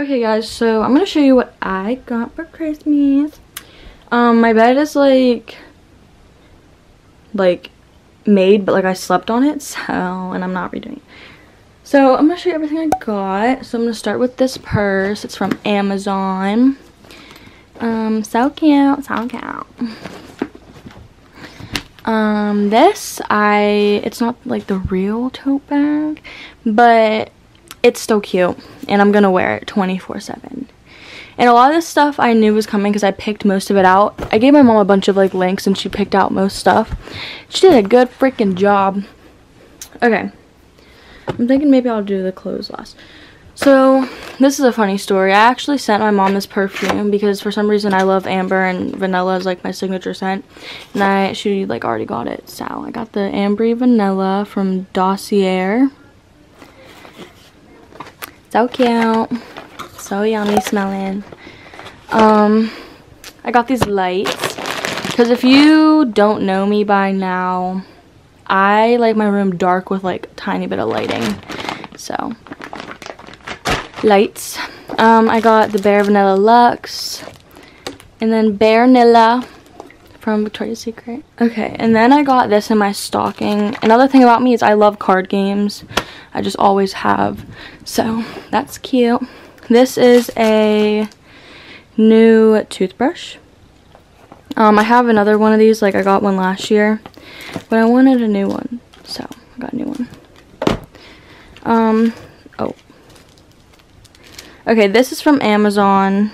Okay guys, so I'm gonna show you what I got for Christmas. Um, my bed is like, like, made, but like I slept on it, so, and I'm not redoing it. So I'm gonna show you everything I got. So I'm gonna start with this purse. It's from Amazon. Um, so cute, so cute. Um, this, I, it's not like the real tote bag, but it's still cute and I'm gonna wear it 24 7 and a lot of this stuff I knew was coming because I picked most of it out. I gave my mom a bunch of like links and she picked out most stuff. She did a good freaking job. Okay. I'm thinking maybe I'll do the clothes last. So this is a funny story. I actually sent my mom this perfume because for some reason I love amber and vanilla is like my signature scent. And I she like already got it. So I got the amber vanilla from Dossier so cute. So yummy smelling. Um, I got these lights. Because if you don't know me by now, I like my room dark with like tiny bit of lighting. So, lights. Um, I got the Bare Vanilla Luxe. And then Bare Nilla from Victoria's Secret. Okay, and then I got this in my stocking. Another thing about me is I love card games. I just always have. So that's cute. This is a new toothbrush. Um, I have another one of these, like I got one last year, but I wanted a new one, so I got a new one. Um, oh. Okay, this is from Amazon.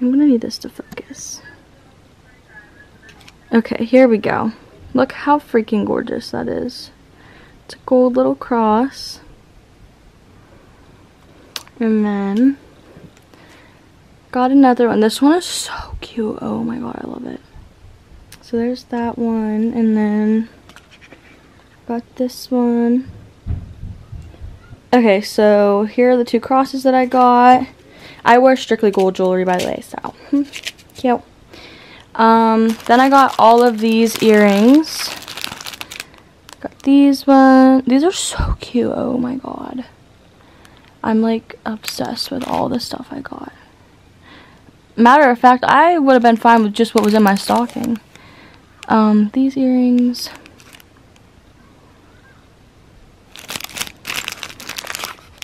I'm gonna need this to focus. Okay, here we go. Look how freaking gorgeous that is. It's a gold little cross. And then got another one. This one is so cute. Oh my god, I love it. So there's that one. And then got this one. Okay, so here are the two crosses that I got. I wear strictly gold jewelry, by the way, so cute. Um, then I got all of these earrings. Got these one. These are so cute. Oh my god. I'm like obsessed with all the stuff I got. Matter of fact, I would have been fine with just what was in my stocking. Um, these earrings.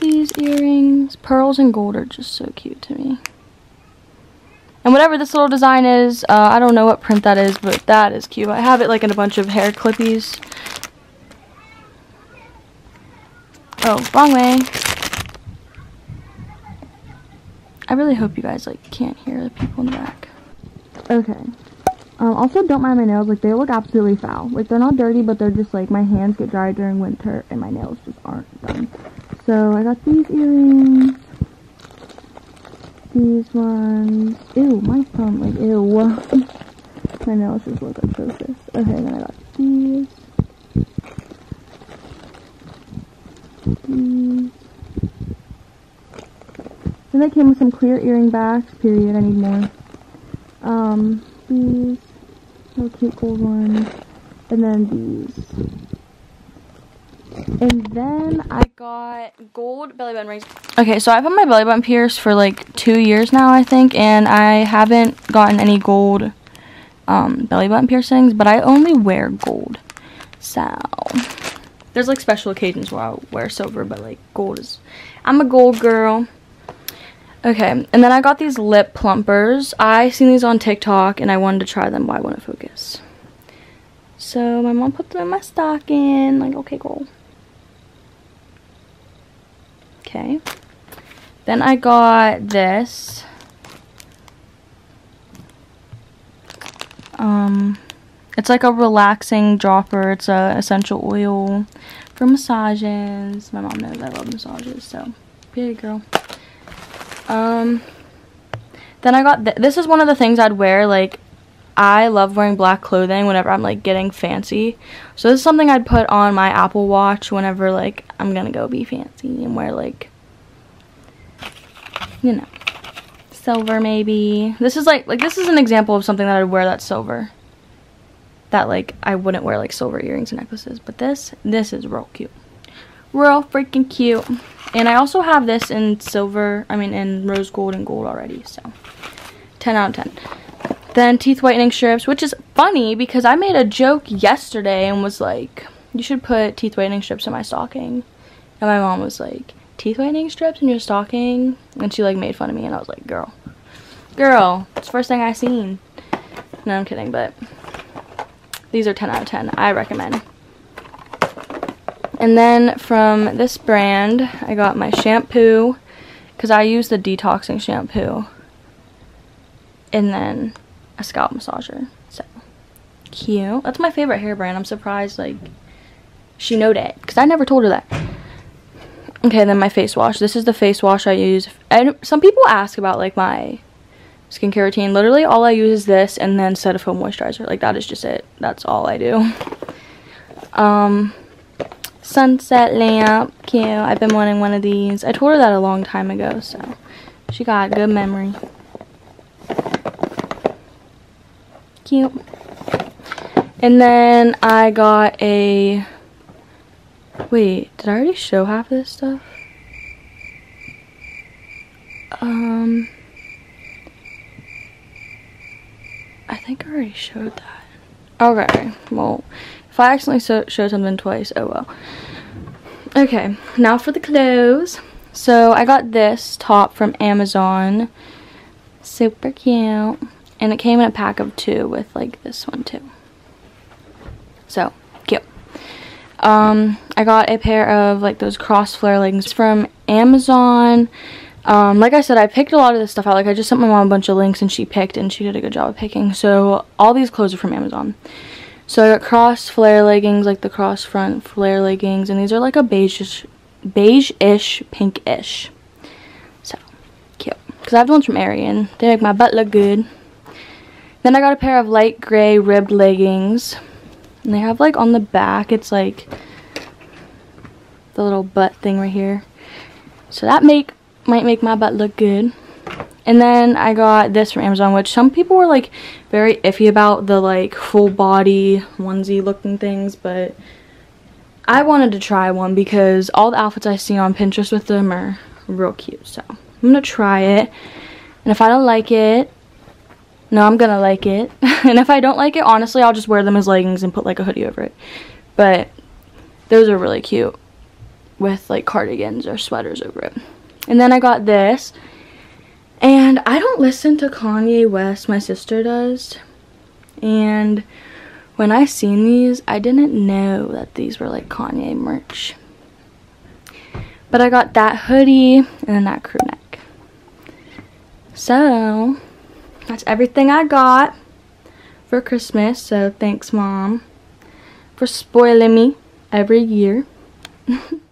These earrings. Pearls and gold are just so cute to me. And whatever this little design is, uh, I don't know what print that is, but that is cute. I have it like in a bunch of hair clippies. Oh, wrong way. I really hope you guys like can't hear the people in the back. Okay. Um, also, don't mind my nails. Like, they look absolutely foul. Like, they're not dirty, but they're just, like, my hands get dry during winter, and my nails just aren't done. So, I got these earrings. These ones. Ew, my thumb, like, ew. my nails just look atrocious. Okay, then I got these. These. Then they came with some clear earring backs, period. I need more. Um, these. Little cute gold ones. And then these. And then I got gold belly button rings. Okay, so I've had my belly button pierced for like two years now, I think. And I haven't gotten any gold um, belly button piercings. But I only wear gold. So, there's like special occasions where I wear silver. But like gold is... I'm a gold girl. Okay, and then I got these lip plumpers. I seen these on TikTok and I wanted to try them, but I want to focus. So my mom put them in my stocking. Like, okay, cool. Okay. Then I got this. Um, it's like a relaxing dropper. It's a essential oil for massages. My mom knows I love massages, so a girl. Um, then I got, th this is one of the things I'd wear, like, I love wearing black clothing whenever I'm, like, getting fancy. So this is something I'd put on my Apple Watch whenever, like, I'm gonna go be fancy and wear, like, you know, silver maybe. This is, like, like, this is an example of something that I'd wear that's silver. That, like, I wouldn't wear, like, silver earrings and necklaces. But this, this is real cute. Real freaking cute. And I also have this in silver, I mean in rose gold and gold already, so 10 out of 10. Then teeth whitening strips, which is funny because I made a joke yesterday and was like, you should put teeth whitening strips in my stocking. And my mom was like, teeth whitening strips in your stocking? And she like made fun of me and I was like, girl, girl, it's the first thing I seen. No, I'm kidding, but these are 10 out of 10. I recommend. And then from this brand, I got my shampoo because I use the detoxing shampoo. And then a scalp massager. So, cute. That's my favorite hair brand. I'm surprised, like, she knowed it because I never told her that. Okay, then my face wash. This is the face wash I use. And some people ask about, like, my skincare routine. Literally, all I use is this and then Cetaphil moisturizer. Like, that is just it. That's all I do. Um, sunset lamp. Cute. I've been wanting one of these. I told her that a long time ago, so she got good memory. Cute. And then I got a... Wait, did I already show half of this stuff? Um... I think I already showed that. Okay, well, if I accidentally so showed something twice, oh well. Okay, now for the clothes. So I got this top from Amazon. Super cute. And it came in a pack of two with like this one too. So. Um, I got a pair of like those cross flare leggings from Amazon. Um, like I said, I picked a lot of this stuff out. Like, I just sent my mom a bunch of links and she picked and she did a good job of picking. So, all these clothes are from Amazon. So, I got cross flare leggings, like the cross front flare leggings. And these are like a beige-ish, beige-ish, pink-ish. So, cute. Because I have the ones from Aerie. They make my butt look good. Then I got a pair of light gray ribbed leggings. And they have like on the back, it's like the little butt thing right here. So that make might make my butt look good. And then I got this from Amazon, which some people were like very iffy about the like full body onesie looking things, but I wanted to try one because all the outfits I see on Pinterest with them are real cute. So I'm gonna try it. And if I don't like it, no, I'm gonna like it. and if I don't like it, honestly, I'll just wear them as leggings and put like a hoodie over it. But those are really cute with like cardigans or sweaters over it. And then I got this. And I don't listen to Kanye West. My sister does. And when I seen these, I didn't know that these were like Kanye merch. But I got that hoodie and then that crew neck. So, that's everything I got for Christmas. So, thanks, Mom, for spoiling me every year.